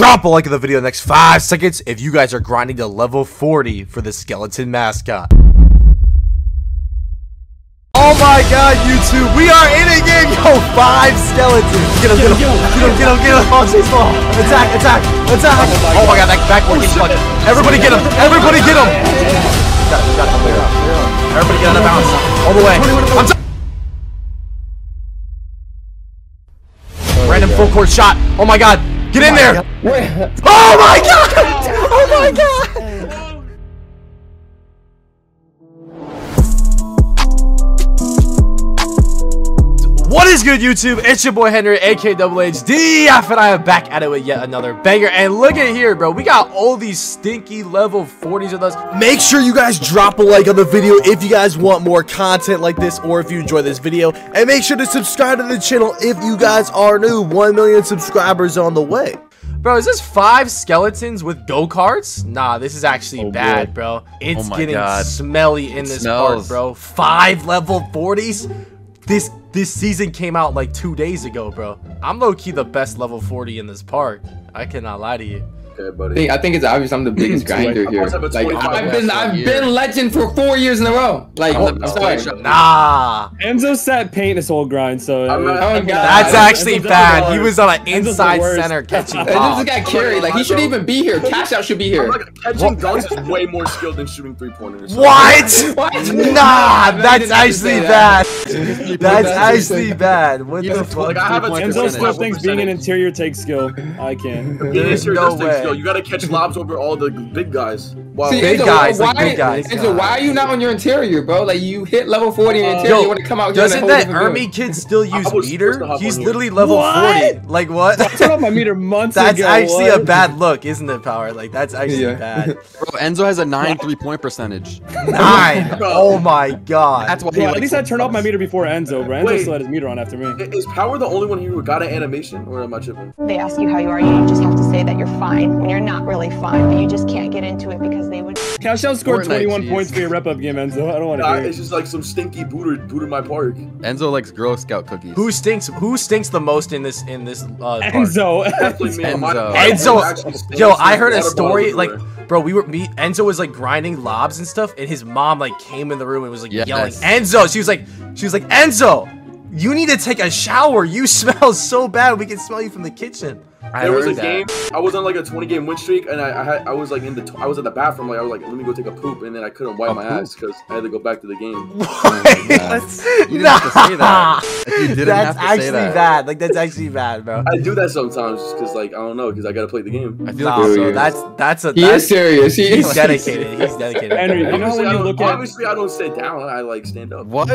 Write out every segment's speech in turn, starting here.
drop a like in the video in the next five seconds if you guys are grinding to level 40 for the skeleton mascot. Oh my god, YouTube, we are in a game, yo, five skeletons. Get him, get him, get him, get him, get him. Oh, she's small. Attack, attack, attack. Oh my god, that backward getting fucked. Everybody get him, everybody get him. Everybody get out of bounds, all the way. I'm Random full court shot. Oh my god, get in there. Oh my god, oh my god. What is good, YouTube? It's your boy Henry, aka Double H DF, and I am back at it with yet another banger. And look at here, bro. We got all these stinky level 40s with us. Make sure you guys drop a like on the video if you guys want more content like this, or if you enjoy this video. And make sure to subscribe to the channel if you guys are new. 1 million subscribers on the way. Bro, is this five skeletons with go-karts? Nah, this is actually Oh, bad, boy. bro. Oh it's my getting God. smelly in this park, smells. bro. Five level 40s? This this season came out like two days ago, bro. I'm low-key the best level 40 in this park. I cannot lie to you. Okay, I buddy. think, I think it's obvious I'm the biggest grinder I here. must have a Like I've been I've year. been legend for four years in a row. Like I'm I'm sorry. Nah. Enzo sat paint this whole grind, so I'm uh, Oh, God. That's actually Enzo's the bad. He was on an inside center catching And this balls. got carried. Like he shouldn't even be here. Cash out should be here. Like, catching dunks is way more skilled than shooting three pointers. What? What? Nah, that's didn't have to say actually bad. That's actually bad. What Even the if- fuck? Like, I have a Three-point Enzo still thinks being an interior takes skill. I can. Yeah, There's no no way. You gotta catch lobs over all the big guys. Wow. See, Big guys, why, like big guys. Enzo, why are you not on your interior, bro? Like you hit level 40 in interior, Yo, you want to come out here Doesn't that hold different game. kid still use was supposed to meter? He's on here. literally level What? 40. Like what? Turn off my meter months That's ago. actually what? a bad look, isn't it, Power? Like that's actually Yeah. bad. Bro, Enzo has a nine three-point percentage. Nine. Oh my god. That's why he at least I turned off my meter before Enzo, bro. Enzo Wait. still had his meter on after me. Is Power the only one here who got an animation, or am I tripping? They ask you how you are, you just have to say that you're fine when you're not really fine, but you just can't get into it because they would. Cash out scored Fortnite, 21 jeez. points for your rep up game, Enzo. I don't want to Nah, hear it's just like some stinky booter booted my park. Enzo likes Girl Scout cookies. Who stinks? Who stinks the most in this in this uh, park? Enzo. Definitely me. Enzo. Enzo, park actually stinks. yo, I heard a story like, bro, we were me. Enzo was like grinding lobs and stuff, and his mom like came in the room and was like Yes. yelling, Enzo. She was like, she was like, Enzo, you need to take a shower. You smell so bad. We can smell you from the kitchen. I There was a that. game. I was on like a 20 game win streak, and I I, had, I was like in the t- I was at the bathroom. Like I was like, let me go take a poop, and then I couldn't wipe A my poop? ass because I had to go back to the game. What? You didn't have to say that. If you didn't that's have to say actually that. bad. Like that's actually bad, bro. I do that sometimes just because like I don't know because I gotta play the game. I feel Nah, like bro, serious. that's that's a He that's, is serious. He he's is dedicated. He's dedicated. Henry, you know how Obviously, when I you don't, look at obviously I don't sit down. I like stand up. what?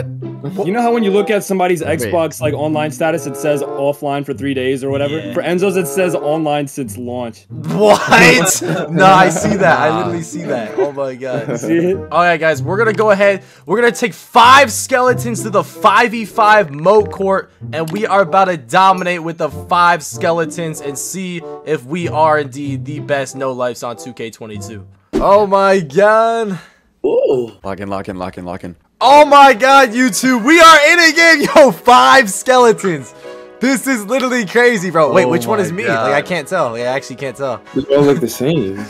you know how when you look at somebody's Xbox like online status, it says offline for three days or whatever. Yeah. For Enzo's, it says online since launch. What? no, I see that. I literally see that. Oh my god. See it? Alright guys, we're gonna go ahead. We're gonna take five skeletons to the 5v5 moat court, and we are about to dominate with the five skeletons and see if we are indeed the best no lives on 2K22. Oh my god. Oh, Lock in, lock in, lock in, lock in. Oh my god, YouTube. We are in a game. Yo, five skeletons. This is literally crazy, bro. Wait, Oh which one is me? Like, I can't tell. Like, I actually can't tell. They all look the same.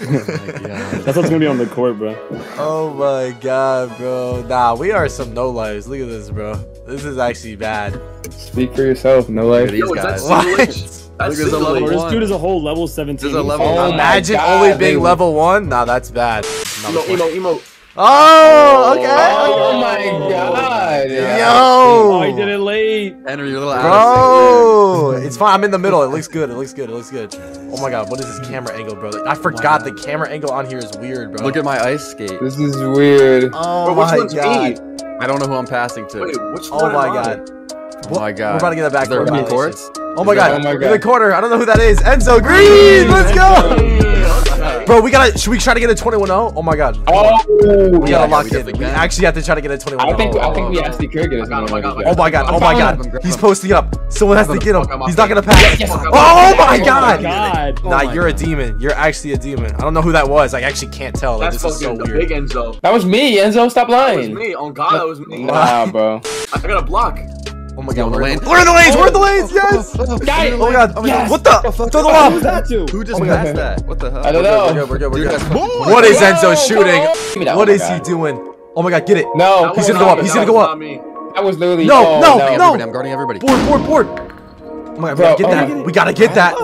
Oh that's what's gonna be on the court, bro. Oh my god, bro. Nah, we are some no lives. Look at this, bro. This is actually bad. Speak for yourself. No life. These yo, is that guys. What? That's Look at level H. This one. dude is a whole level 17. There's a level Oh one. Oh my Imagine God, only being dude. level one. Nah, that's bad. No, Emo, emo, emo. Oh, oh okay. Oh okay. my god. Oh, he Yo, did it late. Henry, you're a little out bro, it's fine. I'm in the middle. It looks good. It looks good. It looks good. Oh my god, what is this camera angle, bro? I forgot the camera angle on here is weird, bro. Look at my ice skate. This is weird. Oh Bro, which my one's god. me? I don't know who I'm passing to. Wait, which Oh one my am I? god. oh my god. We're about to get a back Is there court courts? Oh my Is there- god. Oh my god. In the corner. I don't know who that is. Enzo Green. Let's go. Bro, we gotta. Should we try to get a 21-0? Oh my god. Oh. We Yeah, gotta lock we in. We actually have to try to get a 21 I oh. think I think we Oh. actually could get us got him, I got Oh my god, oh my god. Grab him, grab He's posting up. Someone has to get him. He's not gonna pass. Yes. Oh my Oh my god. god. Nah, you're a demon. You're actually a demon. I don't know who that was. I actually can't tell. Like, That's this is so fucking weird. big Enzo. That was me, Enzo. Stop lying. That was me. On God, that was me. Nah, bro. I got a block. Oh my god, we're, in the lanes. We're in the oh. lanes. We're. Yes. Got oh it. Oh my god. Oh my yes. god. What the? Throw the lob. Who just oh passed that? What the hell? I don't know. We're good. We're good. We're good. We're good. What is Enzo shooting? What is he doing? Oh my god, get it. No. He's gonna go up. He's gonna go up. That was literally. No, no, no. I'm guarding everybody. Board, board, board. Oh my god, we gotta get that. We gotta get that.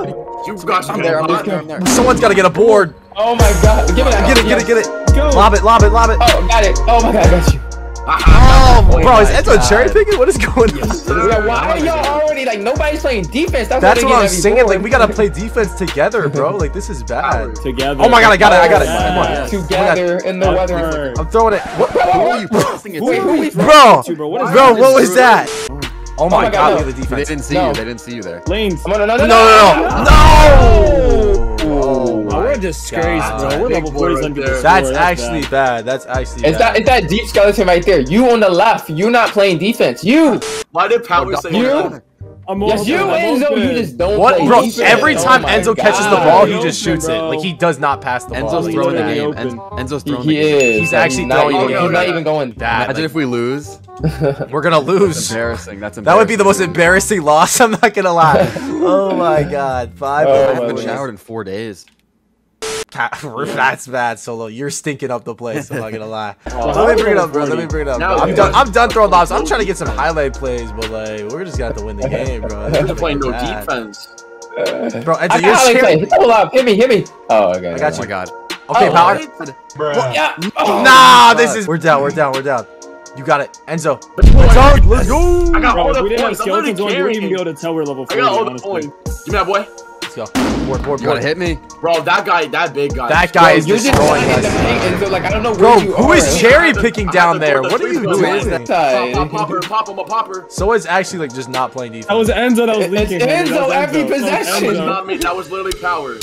You gosh, I'm there, I'm there, I'm there. Someone's gotta get a board. Oh my god. Give it. Get it, get it, get it. Lob it, lob it, lob it. Oh, got it. Oh my god, I got you. Oh, bro, is Enzo cherry picking? What is going on? Yeah, why are y'all already like nobody's playing defense? That's, That's what I'm saying. Like we gotta play defense together, bro. Like this is bad. Together. Oh my God, I got it! I got it! on oh Together oh in the weather. I'm throwing it. What, bro, who are you passing it? Bro, bro, what was that? Oh, oh my, God, the defense. They didn't see you. They didn't see you there. Lanes. On, no, no, no, no, no. no. Oh, we're just disgrace, bro. We're level boys under That's, actually bad. bad. That's actually it's bad. That, it's that deep skeleton right there. You on the left. You not playing defense. You. Why did Power say you? That? I'm yes, you Enzo, you just don't. What, bro? Defense. Every oh time oh Enzo God. catches the ball, he just shoots bro. it. Like he does not pass the Enzo's ball. Enzo's throwing the game. Open. Enzo's throwing he the game. Is. He's actually not throwing. Even, he's not, even going that. Imagine if we lose. we're gonna lose. That's embarrassing. That's embarrassing. That would be the most embarrassing loss. I'm not gonna lie. oh my God. Five. Oh, I haven't showered in four days. that's bad, Solo. You're stinking up the place. I'm not gonna lie. oh, let me bring it up, bro. Let me bring it up. I'm done. I'm done throwing lobs. I'm trying to get some highlight plays, but like, we're just gonna have to win the game, bro. We're playing no defense. Bro, Enzo, you're sharing. Hit me, hit me. Oh, okay. I got you. Oh, God. Okay, oh, power. Yeah. oh, nah, this is. We're down. We're down. We're down. You got it, Enzo. Enzo, let's go. I got bro, all the we points. Didn't even be able to tell we're level four. I got all the points. Give me that boy. Let's go board, board, you board. hit me? Bro, that guy, that big guy. That guy Bro, is destroying us. In like, I don't know Bro, who is cherry picking down there? What are you doing? Pop, popper, pop him, a popper. So it's actually like just not playing defense. That was Enzo that was leaking. Enzo every possession. That was not me. That was literally power.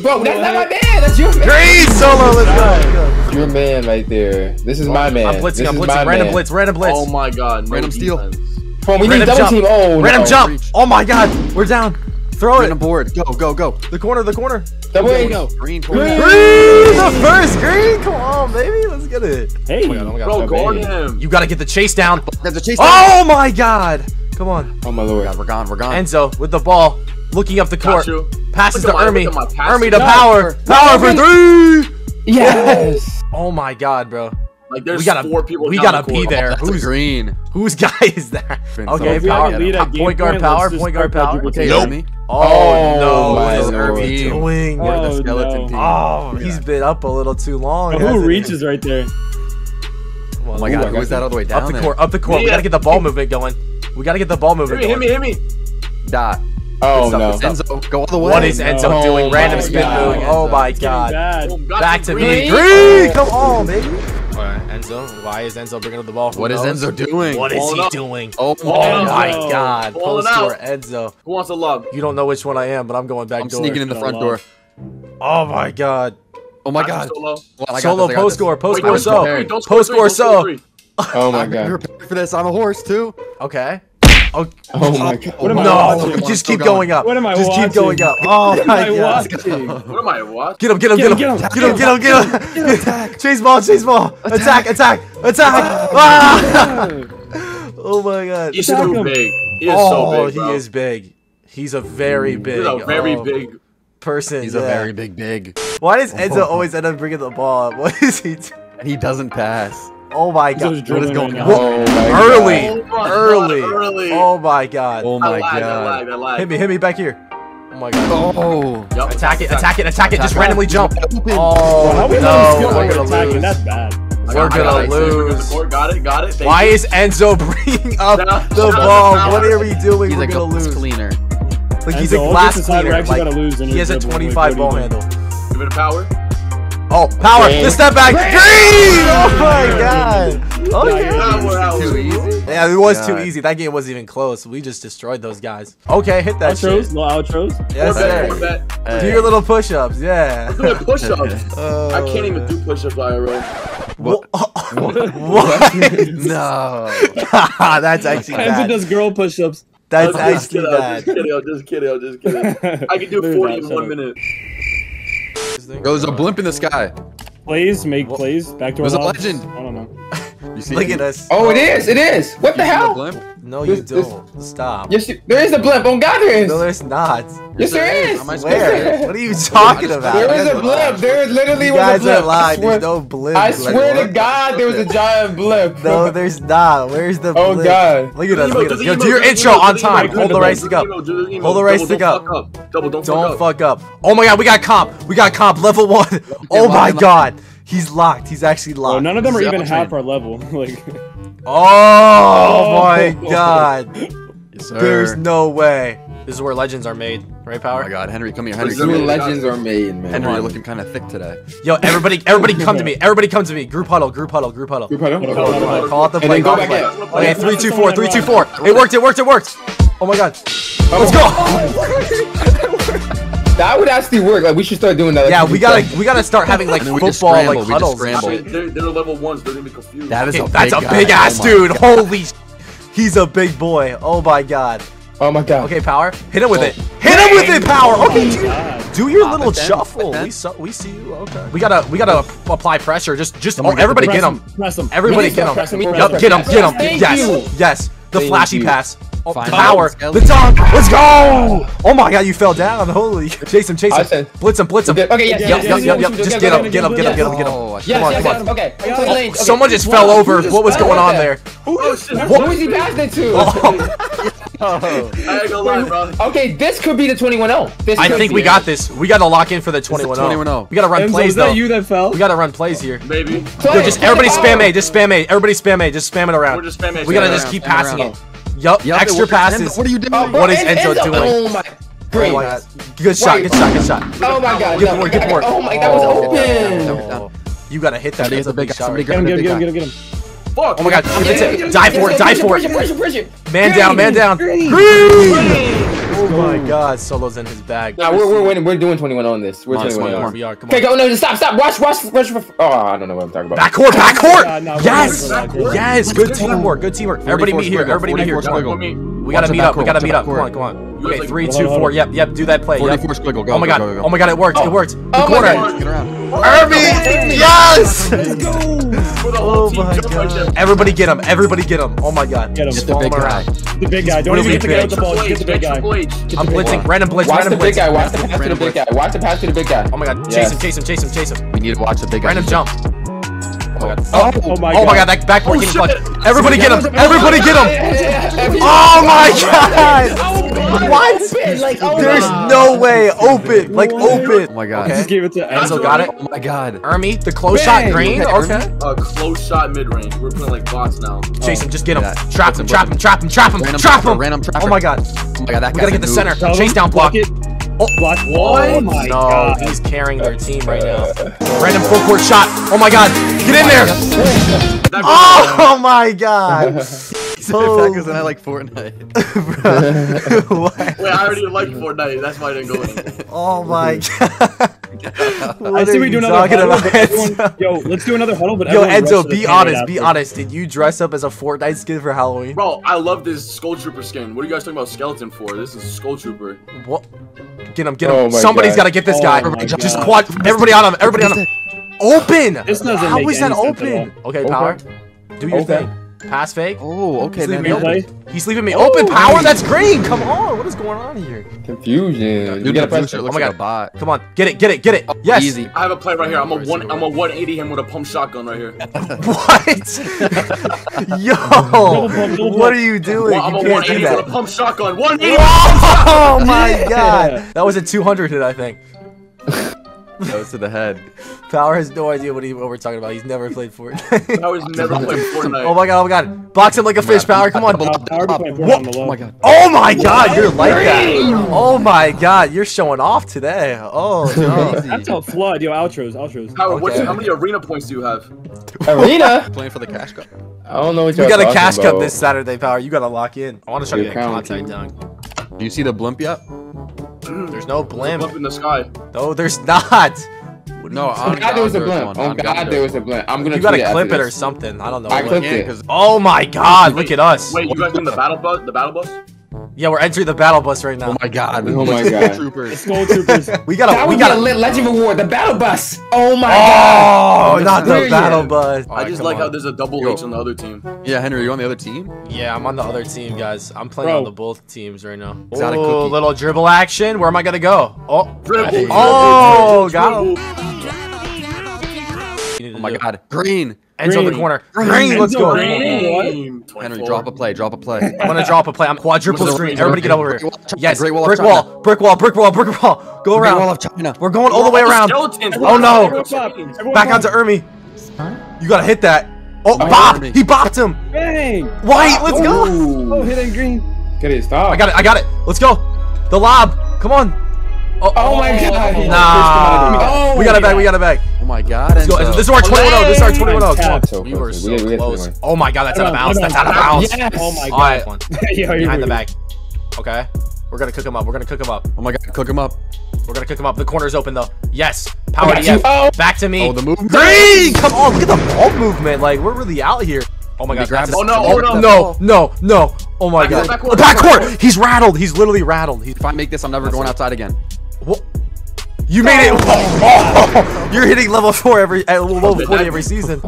Bro, that's not my man. That's your man. Great solo. Let's go. Your man right there. This is my man. I'm blitzing. This I'm blitzing. Random blitz. Random blitz. Oh my god. Random steal. Bro, we random need double team. Oh, random jump. Oh my god. We're down. Throw Run it. on board. Go, go, go. The corner, the corner. Double A. Go. Green, green. green. The first green. Come on, baby. Let's get it. Hey, oh my god, oh my god. bro, guard him. You got to get the chase down. There's a chase down. Oh my god. Come on. Oh my lord. God, we're gone. We're gone. Enzo with the ball, looking up the court. Passes to Ermi. Ermi to Power. Power for three. Yes. Oh my god, bro. Like there's we gotta, four people. We gotta be there. Oh, Who's green? Whose guy is that? Okay, so power, point guard, power, point guard, power. Okay, nope. Oh, oh, no! What is Irby doing? Oh, the skeleton no. Oh, he's been up a little too long. Who reaches it? right there? Oh my Ooh, god, who is that all the way down? Up the court, up the court. Yeah. We gotta get the ball movement going. We gotta get the ball movement. Hit me, going. hit me, hit me. Dot. Oh no! Enzo, go all the way. What is Enzo oh, doing? Random spin god. move. Oh my god! Back to me. Three. Come on, oh. baby. Enzo. Why is Enzo bringing up the ball? Who what knows? is Enzo doing? What is he up. doing? Oh my Enzo. god. Post for Enzo. Who wants a love? You don't know which one I am, but I'm going back I'm door. sneaking in the front door. Oh my god. Oh my god. Solo, well, solo this, post score, post Wait, score so. Post score so. Oh my god. You're prepared for this. I'm a horse too. Okay. Oh, oh my god. What am no, I watching? just keep going up. What am I just watching? keep going up. Oh my god. Watching? What am I watching? Get him, get him, get him. Get him, get him, get him. Get him, get him, get him. Chase ball, chase ball. Attack, attack, attack. Ah! Oh my god. He's attack so him. big. He is oh, so big. He is big. He's a very big. He's a very um, big person. He's yeah. a very big big. Why does Enzo always end up bringing the ball? What is he? And he doesn't pass. Oh, oh my god. What is going on? Oh early. early. Early. Oh my god. Oh my god. I lied, I lied. Hit me, hit me back here. Oh my god. Oh. Yep. Attack it, attack it, attack it. Just randomly jump. Oh, How we no. We're gonna attacking. lose. That's bad. We're gonna lose. Got it, got it. Why is Enzo bringing up the ball? What are we doing? He's We're like gonna lose. cleaner. Like he's a glass cleaner. Like, he has a 25 ball handle. Give it a power. Oh, power! Bang. Just step back. Bang. Dream! Oh my god! Oh yeah. Yeah, it was god. too easy. That game wasn't even close. We just destroyed those guys. Okay, hit that outros, shit. No outros. Yes, sir. Hey. Do your little push-ups. Yeah. i push-ups. oh, I can't even do push-ups IRL. What? What? what? no. That's actually bad. Does girl push-ups. That's actually bad. I'm just kidding. I'm just kidding. I'm just kidding. I can do 40 in one minute. Yo, there's a blimp in the sky. Plays, make What? plays. Back to It was a legend. I don't know. You see? Look it? at us. Oh, it is. It is. What the You see hell? Blimp? No, you This- this- don't. Stop. Yes, you- there is a blimp. Oh God, there is. No, there's not. yes, there is. Am I Where? What are you talking about? There is a Guys, blimp. There is literally You was a guys blimp. are lying. Swear, There's no blimp. I Like, swear to? God, there was a giant blimp. No, there's not. Where's the blip? Oh, blimp? God. Look at us. Look at do us. Yo, emo, do your intro on time. Hold the do right stick up. emo, do the emo. Hold the right stick up. Double, don't, Don't fuck up. fuck up. Oh my god, we got comp. We got comp. Level one. Oh my lock, lock. god. He's locked. He's actually Oh, locked. none of them are even half our level. Like, Oh, oh my god. Yes, sir. There's no way. This is where legends are made, right, Power? Oh my god, Henry, come here, This Henry. is where legends are made, man. Henry, you're looking kind of thick today. Yo, everybody, everybody, come to me. Everybody, come to me. Group huddle. Group huddle. Group huddle. Group huddle? Hold on, Call hold on, out the play. Call out the play. Call out the play. Okay, three, two, four, three, two, four. It worked. It worked. It worked. Oh my god. Let's go. That would actually work. Like we should start doing that. Like, Yeah, we we gotta, we gotta start having like And then we just football scramble, like we just huddles. scramble. They're, they're, they're level ones. They're gonna be confused. That is Okay, a that's a big big guy. ass Oh dude. God. Holy, he's a big boy. Oh my god. Oh my god. Okay, power. Hit him with Oh. it. Hit him with it, power. Oh okay, do, do your little it then, shuffle. pop it then. We saw, we see you. Okay. We gotta, we gotta apply pressure. Just, just. Oh, everybody get him. Press them. Everybody get need to press him. him, Yup, get him. Get him. him. Yes, yes. The flashy pass. Oh, Fine. power. The dunk. Let's go. Oh my god, you fell down. Holy. Chase him, chase him. Blitz him, blitz him. Okay, okay, yes, Yeah, Yup, yes, yup, yes, yup, yup. Just get yes, him, yes, get him, get him, yes, get him, get him. Oh, Yes, Come on, yes, come on. okay. Into the lane. Okay. Someone just fell over. What was going on there? Oh shit! Who was he passing it to? Oh. oh, I ain't gonna lie, bro. Okay, this could be the 21-0. This I think we it. got this. We gotta lock in for the 21 21-0. We gotta run Enzo, plays is that though. you that fell? We gotta run plays here. Maybe. Yo, just everybody spam. A, just spam A. Everybody spam A, just spam it around. We're just spamming. We gotta spamming just keep spam passing around. it. Yup, Yup, it extra passes. What are you doing? Oh, bro, What is and Enzo doing? Oh my. Great. my god. Good shot, Wait. good shot, good shot. Oh my god. Good no, board, good board. Oh my, that was Oh. open. Oh. You gotta hit that. Somebody That's a big big guy. shot. Somebody right Get him, get him, get him, get him. Fuck. Oh my god, that's Yes, it. Die for it, die for it. Man down, man down. Green! Oh my god, Solo's in his bag. Nah, we're, we're winning. We're doing 21 on this. We're on, 21 come on. on, we are. Come Okay, go. No, stop, stop. Watch, watch, watch. Oh, I don't know what I'm talking about. Backcourt, backcourt. God, no, Yes, not yes. Good teamwork, good teamwork. Everybody meet here. Everybody meet here. 44 Come on. What me? We gotta meet up. We gotta watch meet up. Come on, come on. You Okay, guys, like, three, hold two, on, hold four. on. Yep, yep. Do that play. Yep. 44 squiggle, go, Oh my god. go, go. Oh my god, it worked. Oh. It worked. The Oh corner. God. Get around. Irving. Yes. Let's go. Oh my jump right there. god. Everybody get him. Everybody get him. Oh my god. Get him. Get the big him guy. The big guy. Don't even really get to get big. the ball. Get the big guy. Triple H. I'm blitzing. Random blitz. Watch the big guy. Watch the pass to the big guy. Watch the pass to the big guy. Oh my god. Chase Yes. him. Chase him. Chase him. Chase him. We need to watch the big guy. Random jump. Oh my oh, god. Oh, oh my Oh my god. god. That backboard Oh, getting shit. Everybody get him. Everybody get him. Oh Oh my god. What? Like, oh There's no way. Open. Like open. Oh my god. Just Okay. gave it to Enzo Enzo. got it. Oh my god. Ermi, the close shot Bang. green. Okay, Okay. A uh, close shot mid range. We're playing like bots now. Chase him. Just get him. Oh. Yeah. Trap him. Trap him. Trap him. Trap him. Random Trap him. random trapper. Oh my god. Oh my god, that We guy's gotta get the center. Chase down block. It. Oh. Block. What? Oh my No, god. he's carrying their team right now. Random full court shot. Oh my god. Get in there. Oh my god. He's attackers and I like Fortnite. what? Wait, I already like Fortnite. That's why I didn't go in. Oh my god. What I say are we do another talking huddle, about, but everyone, yo, let's do another huddle, but Yo, everyone Enzo, be honest, be honest. Did you dress up as a Fortnite skin for Halloween? Bro, I love this Skull Trooper skin. What are you guys talking about skeleton for? This is Skull Trooper. What? Get him, get him. Oh my Somebody's God. got to get this Oh guy. Just God. quad. Everybody on him. Everybody on him. Open. This doesn't How make is that any sense open? Okay, power. Do your Okay. thing. Pass fake. Oh, okay, He's man. leaving me open. He's leaving me open. Power. That's green. Come on. What is going on here? Confusion. You Dude, gotta that blue press shirt Oh my like God. a bot. Come on. Get it. Get it. Get it. Oh, yes. Easy. I have a play right here. I'm a one. I'm a 180 him with a pump shotgun right here. What? Yo. What are you doing? Well, I'm You a 180 with a pump shotgun. 180. Oh my god. That was a 200 hit, I think. Goes to the head. Power has no idea what, he, what we're talking about. He's never played Fortnite. I was never playing Fortnite. oh my god, oh my god. Box him like a fish, Power. Come on. Power be playing Fortnite What? on the low. Oh my god. Oh my god, you're like that. Oh my god, you're showing off today. Oh no. That's a flood. Yo, outros, outros. Howard, what's, Okay. how many arena points do you have? Arena. Playing for the cash cup. I don't know what We you're got a talking cash cup this Saturday, Power. You gotta lock in. I want to try to get a crown contact team. dunk. Do you see the blimp yet? There's no Up blimp. in the sky. No, there's not. What are No, you on God, there was a blimp. one, Oh on God, there was a blimp. I'm gonna. You gotta clip it or something. I don't know. I What- clipped it. Oh my god, look at us. Wait, you guys in the battle bus? The battle bus? Yeah, we're entering the battle bus right now. Oh my god. Oh my God. Troopers. Skull troopers. we gotta, That we would be a lit legend reward. The battle bus. Oh my oh, god. Oh, not the battle bus. I just come like how there's a double Yo. H on the other team. Yeah, Henry, are you on the other team? Yeah, I'm on the other team, guys. I'm playing Bro. on the both teams right now. Exotic Oh, cookie. little dribble action. Where am I gonna go? Oh, Dribble, Oh, dribble, got him. Oh my god. Green. Ends on the corner. Green. Green, let's go. Green. Green, Henry, drop a play. Drop a play. I'm gonna drop a play. I'm quadruple What's screen. Everybody get over here. Great wall of China. Yes, Great wall brick wall, brick wall, brick wall, brick wall. Go Great around. wall of China. We're going all the way around. Oh, no. Everyone pop. Everyone Back pop. onto Ermi. You gotta hit that. Oh, Oh, bop! Ermi. He bopped him. Bang. White, let's go. Oh, Ooh. hit it green. Get it, stop. I got it. I got it. Let's go. The lob. Come on. Oh, oh my god. Nah. Oh we got my it back. We got it back. Oh my god. Let's go. Enzo. This is our 21 This is our 21 Come on. So We were so We- we close. 21. Oh my god, that's out of Hold bounds. That's out of on. bounds. Yes. Oh my All right. god. Yo, here Behind we the back. Okay. We're gonna cook him up. We're gonna cook him up. Oh my god. Cook him up. We're gonna cook him up. The corner's open though. Yes. Power I to yes. Oh. Back to me. Oh, the move. Green! Come on, look at the ball movement. Like we're really out here. Oh my god. grab that's Oh, no, oh, no. no, no, no. Oh my Back god. court, back back back court. court. He's rattled. He's literally rattled. He, If I make this, I'm never going outside again. You made it. Oh, you're hitting level four every at level forty every season.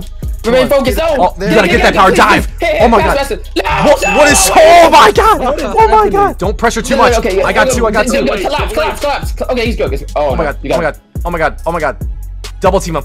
Remain focused. Oh, Oh, you gotta get that power dive. Oh my god. pass it. No, What, what is? Oh my god. Oh my god. Don't pressure too much. okay, I got two. I got two. Collapse, collapse, collapse. Okay, he's good. Oh, Oh my god. Oh my god. Oh my god. Oh my god. Double team him.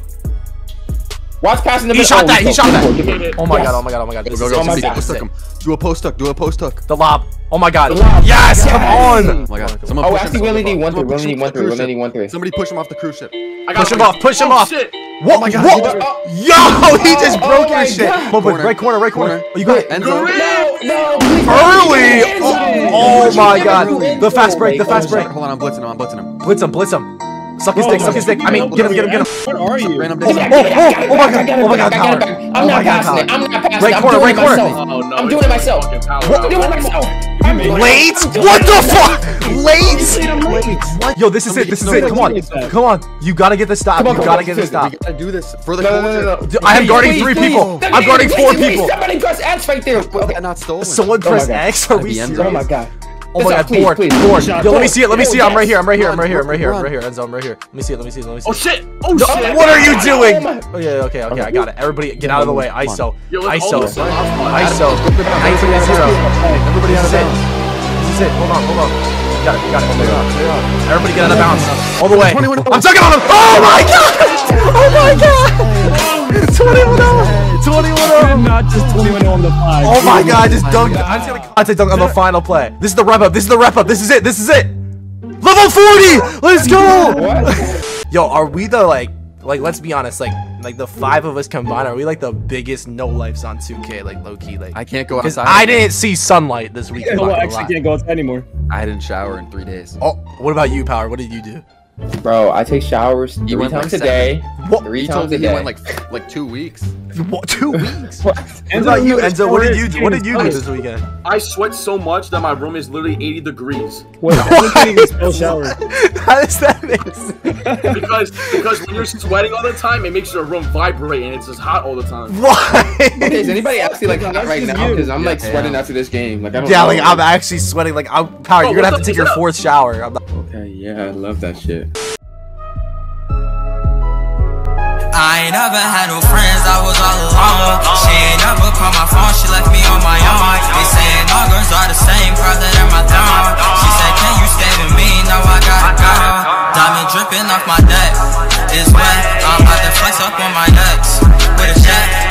It. Watch passing the He shot Oh, that, he oh, go, shot that. go, give it. Oh my Yes. god. Oh my god. Oh my god. This Go, go, it. Oh my This is God. it. Post hook him. Do a post hook. Do a post hook. The lob. Oh my god. lob. Yes. Come on. Oh my god. Someone Oh, push actually, we only need one three. Someone We only need one the three. We only need one three. Somebody push him off the cruise ship. I got Push him off. Push him Oh, off. shit. What? Oh my God, What? Oh, Yo, oh, he just Oh, broke oh my your shit. God. Come right corner, right corner. Corner. Oh, you got it. No, no, please. Early. Oh, oh my god. The fast break. The fast break. Hold on, I'm blitzing him. I'm blitzing him. Blitz him. Blitz him. Suck his dick. Suck his dick. I mean, get him. Get him. Get him. What are you? Random Oh, dick. oh, oh, oh my God, oh my God, it, I got it Tyler. back. Oh I'm not passing it. I'm not passing Right it. I'm corner, doing right it corner. Oh, I'm doing it myself. I'm doing it myself. Late? What the fuck? Late? Yo, this is it. This is it. Come on. Come on. You gotta get the stop. You gotta get the stop. We gotta do this for the. Dude, I am guarding three people. I'm guarding four people. Somebody press X right there. They got not stolen. Someone Oh my press God. X. Are we At the end serious? Oh my god. Oh my god, Please, board, please. board. Shot. Yo, let me see it. Let me Oh, see it. I'm yes. right here. I'm right here. I'm right here. I'm right here. I'm right here. Enzo, I'm right here. Let me see it. Let me see it. Let me see it. Oh shit! Oh No, shit! what are you Oh doing? Oh yeah, okay, okay, I got it. Everybody, get out of the way. ISO, Yo, let's ISO, almost set off. ISO. 19 zero. Everybody out This of is it. bounds. This is it. Hold on, hold on. You got it. You got it. Hold on. Everybody get out of bounds. All the way. I'm tugging on him. Oh my god! Oh my god! 21 21 Not just 21 on the five. Oh my god, I just dunked. I'm just gonna contact dunk on the final play. This is the wrap up. This is the wrap up. This is it. This is it. Level 40! Let's go! Yo, are we the like like let's be honest, like like the five of us combined, are we like the biggest no lives on 2K, like low key, like I can't go because outside. I didn't see sunlight this week. I'm Well, not gonna actually can't go outside anymore. I didn't shower in three days. Oh, what about you, Power? What did you do? Bro, I take showers three went like times a seven. day. What? Three He times told a me he day. went like like two weeks. What? Two weeks? What? What about you, Enzo? What did you do? What did you do this weekend? I sweat so much that my room is literally 80 degrees. Wait, I can't even spell shower. How does that make sense? Because because when you're sweating all the time, it makes your room vibrate and it's just hot all the time. Why? Okay, is anybody actually like hot right now? Because I'm like Yeah. sweating after this game. Like I don't Yeah, know. like I'm actually sweating. Like I'm Power. Oh, You're gonna have to take your fourth shower. I'm not. Okay, yeah, I love that shit. I ain't never had no friends, I was all alone. She ain't never called my phone, she left me on my own. They saying all girls are the same, probably in my thumb She said, can you stay with me, now I gotta go. Diamond dripping off my neck, It's wet I'm about to flex up on my ex, with a jack